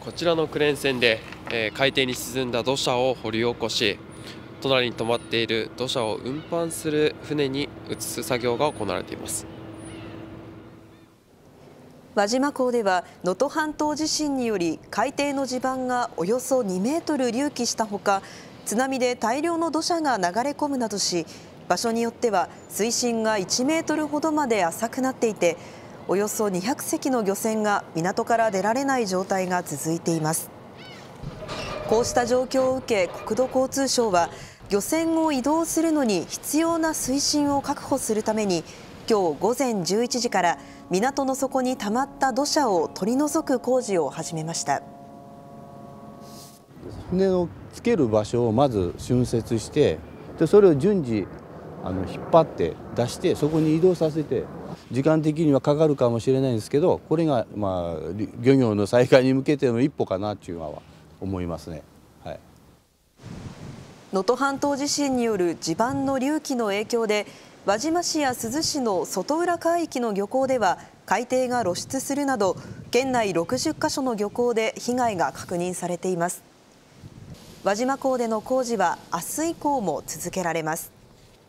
こちらのクレーン船で、えー、海底に沈んだ土砂を掘り起こし隣に止まっている土砂を運搬する船に移す作業が行われています。輪島港では能登半島地震により海底の地盤がおよそ2メートル隆起したほか津波で大量の土砂が流れ込むなどし場所によっては水深が1メートルほどまで浅くなっていておよそ200隻の漁船が港から出られない状態が続いています。こうした状況を受け国土交通省は漁船を移動するのに必要な水深を確保するために今日午前11時から港の底に溜まった土砂を取り除く工事を始めました。船をつける場所をまず浚渫してでそれを順次あの引っ張って出してそこに移動させて時間的にはかかるかもしれないんですけどこれがまあ漁業の再開に向けての一歩かなっていうのは思いますね。はい。能登半島地震による地盤の隆起の影響で輪島市や珠洲市の外浦海域の漁港では海底が露出するなど県内60カ所の漁港で被害が確認されています。輪島港での工事は明日以降も続けられます。